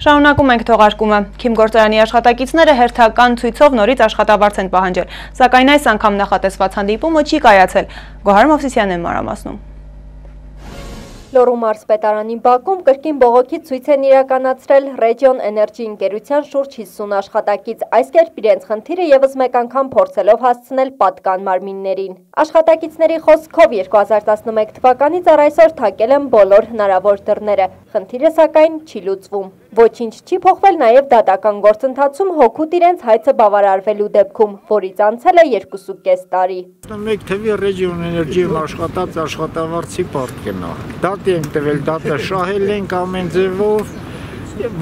Շարունակում ենք թողարկումը։ Քիմ գործարանի աշխատակիցները հերթական ցույցով նորից աշխատավարձ են պահանջել, սակայն այս անգամ նախատեսված հանդիպումը չի կայացել։ Գոհար Մովսիսյանն մարամասնում։ Լոռու մարզպետարանի բակում կրկին բողոքի ցույց են իրականացրել Region Energy ընկերության շուրջ 50 աշխատակից, այս կերպ իրենց խնդիրը եւս մեկ անգամ փորձելով հասցնել պատկան մարմիններին։ Աշխատակիցների խոսքով 2011 թվականից առ այսօր թակել են բոլոր հնարավոր դռները, խնդիրը սակայն չի լուծվում։ Ոչինչ չի փոխվել նաև դատական գործընթացում հոգուտ իրենց հայցը բավարարվելու դեպքում, որից անցել է երկուսուկես տարի։ Մեկ թվի ռեջիոն էներգիում աշխատած աշխատավարձի պարտք է նա։ Դատի ենք տվել, դատը շահել ենք ամեն ձևով,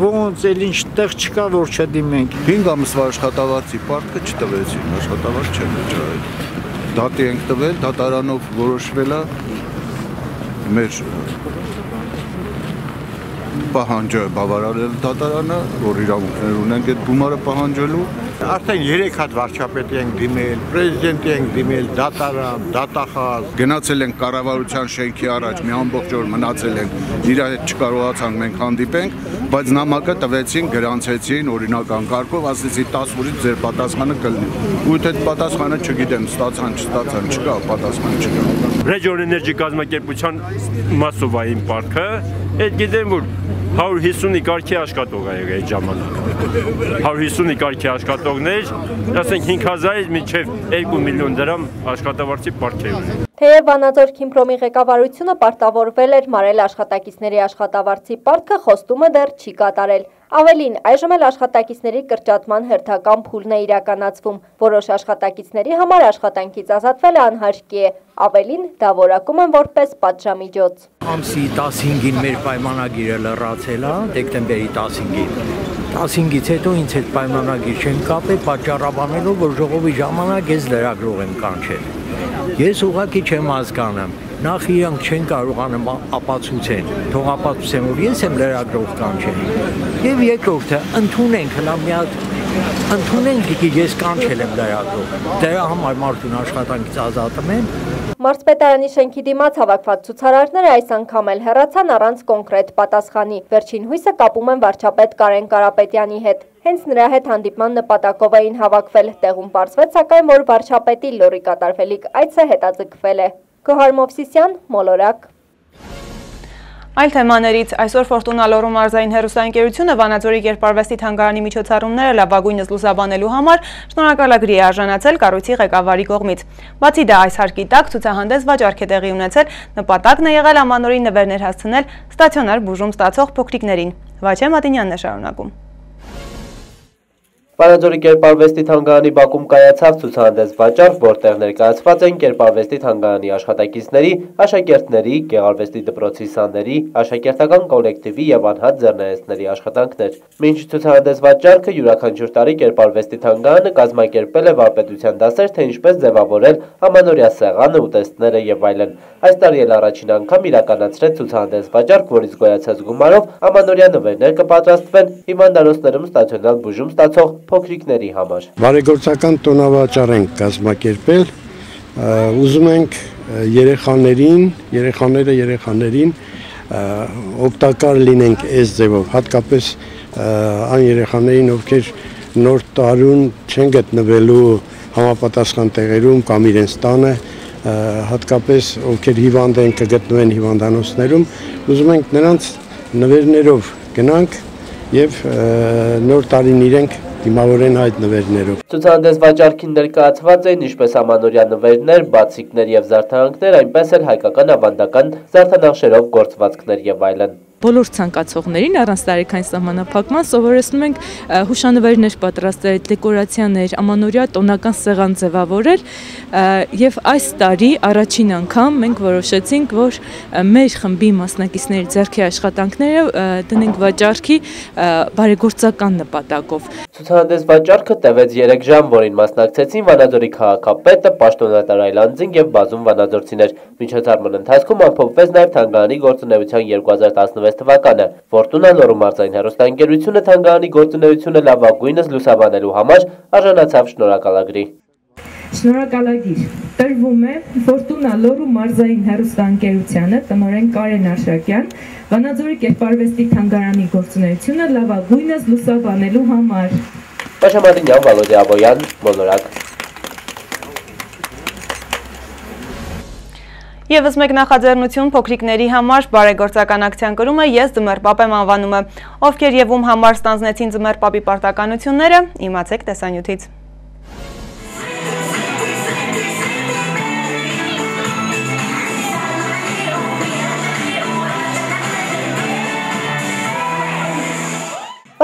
ոնց էլ ինչ տեղ չկա, որ չդիմենք։ 5 ամսվա աշխատավարձի պարտքը չտվեցին, աշխատավարձ չեն վճարել։ Դատի ենք տվել, դատարանով որոշվել է մեր պահանջը բավարարել դատարանը, որ իրավունքներ ունենք այդ գումարը պահանջելու։ Արդեն 3 հատ վարչապետի ենք դիմել, պրեզիդենտի ենք դիմել, դատարան, դատախազ։ Գնացել ենք կառավարության շենքի առաջ, մի ամբողջ օր մնացել ենք, իր հետ չկարողացանք մենք հանդիպենք, բայց նամակը տվեցին, գրանցեցին օրինական կարգով, ասեցի 10 օրից ձեր պատասխանը կլինի։ Ու այդ պատասխանը չգիտեմ, ստացան, չստացան, չկա, պատասխան չկա։ Region Energy կազմակերպության մասովային պարկը, այդ գիտեմ որ 150-ի կարգի աշխատող է եղել այդ ժամանակ։ 150-ի կարգի աշխատողներ, ասենք 5000-ից մինչև 2 միլիոն դրամ աշխատավարձի պարկ է ունի։ Թեև Վանաձոր Քիմպրոմի ղեկավարությունը պարտավորվել էր մարել աշխատակիցների աշխատավարձի պարտքը, խոստումը դեռ չի կատարել։ Ավելին, այժմ էլ աշխատակիցների կրճատման հերթական փուլն է իրականացվում։ Որոշ աշխատակիցների համար աշխատանքից ազատվելը անհարկի է։ Ավելին, դա որակում են որպես պատժամիջոց։ Ամսի 15-ին մեր պայմանագիրը լրացել է, դեկտեմբերի 15-ին։ 15-ից հետո ինձ հետ պայմանագիր չեն կապել, պատճառաբանելով, որ ժողովի ժամանակ ես լրագրող եմ կանչել։ Ես ուղղակի չեմ հասկանում նախ իրանք չեն կարողանում ապացուցեն, թող ապացուցեն, որ ես եմ լրագրող կանչել։ Եվ երկրորդը ընդունենք հլա մի հատ ընդունենք ես կանչել եմ լրագրող։ Դրա համար մարդուն աշխատանքից ազատում են։ Մարզպետարանի շենքի դիմաց հավաքված ցուցարարները այս անգամ էլ հեռացան առանց կոնկրետ պատասխանի։ Վերջին հույսը կապում են վարչապետ Կարեն Կարապետյանի հետ։ Հենց նրա հետ հանդիպման նպատակով էին հավաքվել։ Տեղում պարզվեց սակայն, որ վարչապետի լորի կատարվելիք այցը հետաձգվել է։ Գոհար Մովսիսյան, Մոլորակ։ Այլ թեմաներից այսօր Ֆորտունա լոռու մարզային հերոսայինկերությունը Վանաձորի կերպարվեստի թանգարանի միջոցառումները լավագույնս լուսաբանելու համար շնորհակալագրի է արժանացել կառույցի ղեկավարի կողմից։ Բացի դա այս հարկի տակ ցուցահանդես վաճառք է տեղի ունեցել, նպատակն է եղել ամանորի նվերներ հասցնել ստացիոնար բուժում ստացող փոքրիկներին։ Վաչե Մատինյանն է շարունակում։ Վանաձորի կերպարվեստի թանգարանի բակում կայացավ ցուցահանդես վաճառք, որտեղ ներկայացված են կերպարվեստի թանգարանի աշխատակիցների, աշակերտների, գեղարվեստի դպրոցի սաների, աշակերտական կոլեկտիվի եւ անհատ ձեռնարկների աշխատանքներ։ Մինչ ցուցահանդես վաճառքը յուրաքանչյուր տարի կերպարվեստի թանգարանը կազմակերպել է վարպետության դասեր, թե ինչպես ձևավորել ամանորյա սեղանը, ուտեստները եւ այլն։ Այս տարի էլ առաջին անգամ իրականացրեց ցուցահանդես վաճառք, որից գոյացած գումարով ամանորյա նվերներ կպատրաստվեն հիվանդանոցներում ստացիոնար բուժում ստացող փոքրիկների համար։ Բարեգործական տոնավաճառ ենք կազմակերպել, ուզում ենք երեխաներին, երեխաները երեխաներին օգտակար լինենք այս ձևով, հատկապես այն երեխաներին, ովքեր նոր տարուն չեն գտնվելու համապատասխան տեղերում կամ իրենց տանը, հատկապես ովքեր հիվանդ են կգտնվեն հիվանդանոցներում, ուզում ենք նրանց նվերներով գնանք եւ նոր տարին իրենք դիմավորեն այդ նվերներով։ Ցուցահանդես վաճառքին ներկայացված էին ինչպես ամանորյա նվերներ, բացիկներ եւ զարդարանքներ, այնպես էլ հայկական ավանդական զարդանախշերով գործվածքներ եւ այլն բոլոր ցանկացողներին առանց տարեկան սահմանափակման սովորեցնում ենք հուշանվերներ պատրաստել, դեկորացիաներ, ամանորյա տոնական սեղան ձևավորել եւ այս տարի առաջին անգամ մենք որոշեցինք, որ մեր խմբի մասնակիցների ձեռքի աշխատանքները դնենք վաճառքի բարեգործական նպատակով։ Ցուցահանդես վաճառքը տևեց 3 ժամ, որին մասնակցեցին Վանաձորի քաղաքապետը, պաշտոնատար Այլանդզին եւ բազում վանաձորցիներ։ Միջոցառման ընթացքում ամփոփվեց նաեւ Թանգարանի գործունեության 2016 2016 թվականը Ֆորտունա Լորումարձային հեռուստաընկերությունը թանգարանի գործունեությունը լավագույնս լուսաբանելու համար արժանացավ շնորհակալագրի։ Շնորհակալագիր տրվում է Ֆորտունա Լորու մարզային հերոստանգերությանը տնորեն Կարեն Արշակյան Վանաձորի կերպարվեստի թանգարանի գործունեությունը լավագույնս լուսաբանելու համար։ Պաշամարինյան Վալոդի Աբոյան, Մոլորակ Եվս մեկ նախաձեռնություն փոքրիկների համար բարեգործական ակցիան կրում է ես ձմեր պապ եմ անվանումը, ովքեր և ում համար ստանձնեցին ձմեր պապի պարտականությունները, իմացեք տեսանյութից։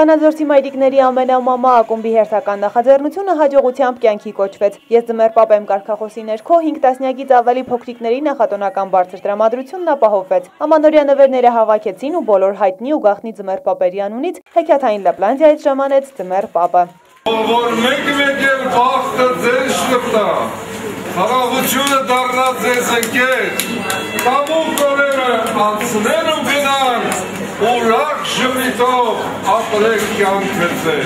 Վանաձորցի մայրիկների ամենամամա ակումբի հերթական նախաձեռնությունը հաջողությամբ կյանքի կոչվեց։ Ես ձմեր պապ եմ կարգախոսի ներքո 5 տասնյակից ավելի փոքրիկների նախատոնական բարձր տրամադրությունն ապահովվեց։ Ամանորյա նվերները հավաքեցին ու բոլոր հայտնի ու գաղտնի ձմեր պապերի անունից հեքիաթային Լապլանդիայից ժամանեց ձմեր պապը։ Որ մեկ-մեկ էլ բախտը ձեզ շտա, խաղաղությունը դառնա ձեզ ընկեր, կամուկ կորերը անցնեն ու գնան, ուրախ ժմիտով ապրեք կյանքը ձեր։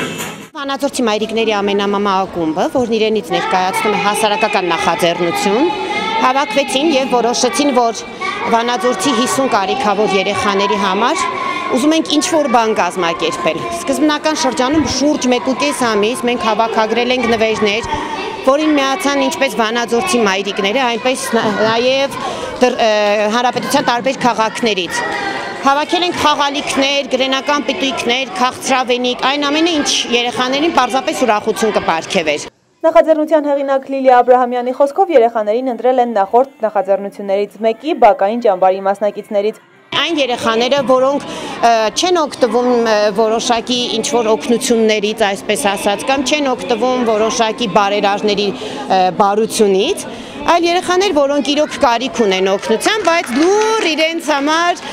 Վանաձորցի մայրիկների ամենամամա ակումբը, որն իրենից ներկայացնում է հասարակական նախաձեռնություն, հավաքվեցին եւ որոշեցին, որ Վանաձորցի 50 կարիքավոր երեխաների համար ուզում ենք ինչ-որ բան կազմակերպել։ Սկզբնական շրջանում շուրջ 1.5 ամիս մենք հավաքագրել ենք նվերներ, որին միացան ինչպես Վանաձորցի մայրիկները, այնպես նաև հանրապետության տարբեր քաղաքներից։ Հավաքել ենք խաղալիքներ, գրենական պիտույքներ, քաղցրավենիք, այն ամենը, ինչ երեխաներին պարզապես ուրախություն կպարգևեր։ Նախաձեռնության հեղինակ Լիլիա Աբրահամյանի խոսքով երեխաներին ընտրել են նախորդ նախաձեռնություններից մեկի բակային ճամբարի մասնակիցներից այն երեխաները, որոնք չեն օգտվում որոշակի ինչ-որ օգնություններից, այսպես ասած, կամ չեն օգտվում որոշակի բարերարների բարությունից, այլ երեխաներ, որոնք իրոք կարիք ունեն օգնության, բայց լուր իրենց համար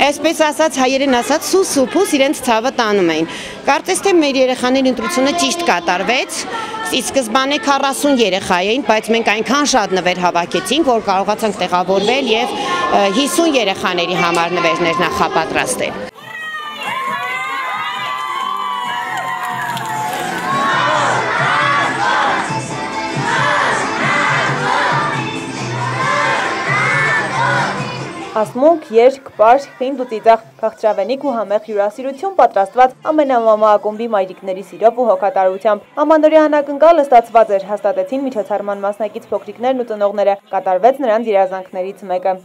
այսպես ասած հայերեն ասած սուս ու փուս իրենց ցավը տանում էին։ Կարծես թե մեր երեխաների ընտրությունը ճիշտ կատարվեց։ Ի սկզբանե 40 երեխա էին, բայց մենք այնքան շատ նվեր հավաքեցինք, որ կարողացանք տեղավորվել եւ 50 երեխաների համար նվերներ նախապատրաստել։ Ասմունք, երկ, պար, խինդ ու ծիծաղ, քաղցրավենիք ու համեղ հյուրասիրություն պատրաստված ամենամամա ակումբի մայրիկների սիրով ու հոգատարությամբ։ Ամանորի հանակնկալը ստացված էր, հաստատեցին միջոցառման մասնակից փոքրիկներն ու ծնողները, կատարվեց նրանց երազանքներից մեկը։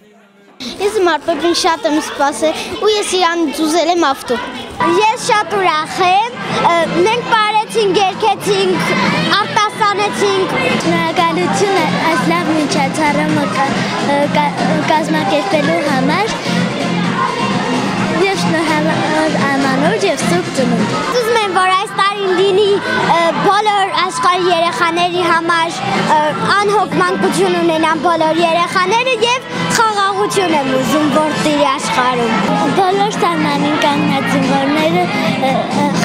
Ես մարպեպին շատ եմ սպասել ու ես իրան ձուզել եմ ավտո։ Ես շատ ուրախ եմ, մենք բարեցինք, երկեցինք, արտասանեցինք։ միջոցառումը կազմակերպելու համար եւ շնորհավոր ամանոր եւ սուրբ ծնունդ։ Ուզում եմ, որ այս տարին լինի բոլոր աշխարհի երեխաների համար անհոգ մանկություն ունենան բոլոր երեխաները եւ խաղաղություն եմ ուզում, որ տիրի աշխարհում։ Բոլոր սահմանին կանգնած զինվորները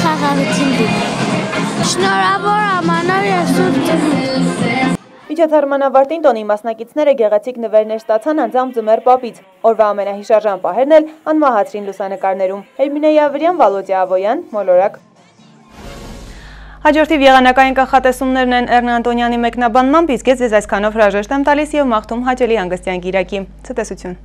խաղաղություն դիտեն։ Շնորհավոր ամանոր եւ սուրբ Միջոցառման ավարտին տոնի մասնակիցները գեղեցիկ նվերներ ստացան անձամբ ձմեր պապից։ Օրվա ամենահիշարժան պահերն էլ անմահացրին լուսանկարներում։ Հերմինե Ավրյան, Վալոդիա Ավոյան, Մոլորակ։ Հաջորդիվ եղանակային կախատեսումներն են Էրնա Անտոնյանի մեկնաբանմամբ, իսկ ես այսքանով հրաժեշտ եմ տալիս և մաղթում հաճելի հանգստյան գիրակի։ Ցտեսություն։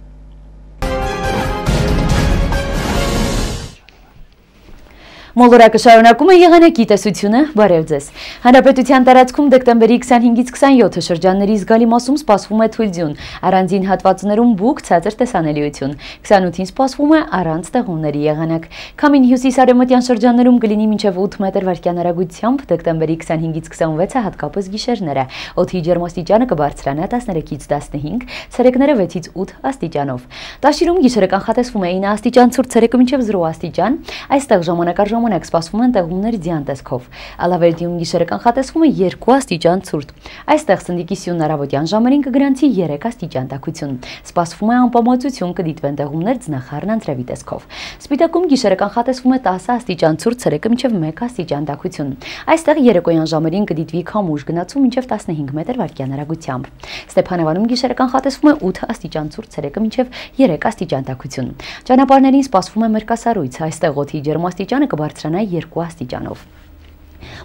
Մոլորակը շարունակում է եղանակի տեսությունը, բարև ձեզ։ Հանրապետության տարածքում դեկտեմբերի 25-ից 27 շրջանների զգալի մասում սպասվում է թույլ ձյուն, առանձին հատվածներում բուք ցածր տեսանելիություն։ 28-ին սպասվում է առանց տեղումների եղանակ։ Քամին հյուսիս-արևմտյան շրջաններում կլինի մինչև 8 մետր վարկյան արագությամբ դեկտեմբերի 25-ից 26-ը հատկապես գիշերները։ Օդի ջերմաստիճանը կբարձրանա 13-ից 15, ցերեկները 6-ից 8 աստիճանով։ Տաշիրում գիշերը կանխատեսվում է 9 աստիճան ցուրտ, ցերեկը մինչև 0 աստիճան։ Այստեղ ժամանակ առ ժամանակ սպասվում են տեղումներ ձյան տեսքով։ Ալավերդիում գիշերը կանխատեսվում է 2 աստիճան ցուրտ։ Այստեղ սնդիկի սյուն առավոտյան ժամերին կգրանցի 3 աստիճան տաքություն։ Սպասվում է անպամացություն կդիտվեն տեղումներ ձնախառն անձրևի տեսքով։ Սպիտակում գիշերը կանխատեսվում է 10 աստիճան ցուրտ, ցերեկը մինչև 1 աստիճան տաքություն։ Այստեղ երեկոյան ժամերին կդիտվի քամուշ գնացում մինչև 15 մետր վարկյան արագությամբ։ Ստեփանավանում գիշերը կանխատեսվում է 8 աստիճան ցուրտ, ցերեկը մինչև 3 աստիճան տաքություն։ Ճանապարհներին սպասվում է մերկասառույց, այստեղ օդի ջերմաստիճանը կբարձրանա 2 աստիճանով։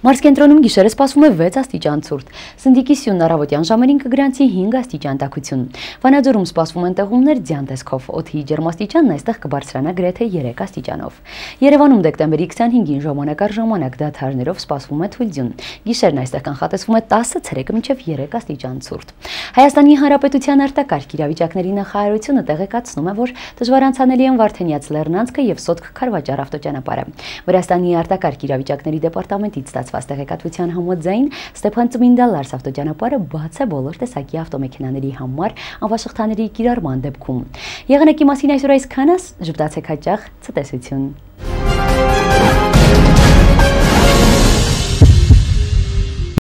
Մարսկենտրոնում գիշերը սպասվում է 6 աստիճան ցուրտ։ Սնդիկի սյունն առավոտյան ժամերին կգրանցի 5 աստիճան տաքություն։ Վանաձորում սպասվում են տեղումներ ձյան տեսքով։ Օդի ջերմաստիճանն այստեղ կբարձրանա գրեթե 3 աստիճանով։ Երևանում դեկտեմբերի 25-ին ժամանակ առ ժամանակ դադարներով սպասվում է թույլ ձյուն։ Գիշերն այստեղ կանխատեսվում է 10 ցերեկը մինչև 3 աստիճան ցուրտ։ Հայաստանի Հանրապետության արտակարգ իրավիճակների նախարարությունը տեղեկացնում է, որ դժվարանցանելի են Վարդենյաց Լեռնանցքը եւ Սոտք Խարվաճար ավտոճանապարհը։ Վրաստանի արտակարգ իրավիճակների դեպարտամենտից ստացված տեղեկատվության համաձայն Ստեփան Ծմինդալարս ավտոճանապարհը բաց է բոլոր տեսակի ավտոմեքենաների համար անվաշղթաների կիրառման դեպքում։ Եղանակի մասին այսօր այսքանը, ժպտացեք հաճախ ցտեսություն։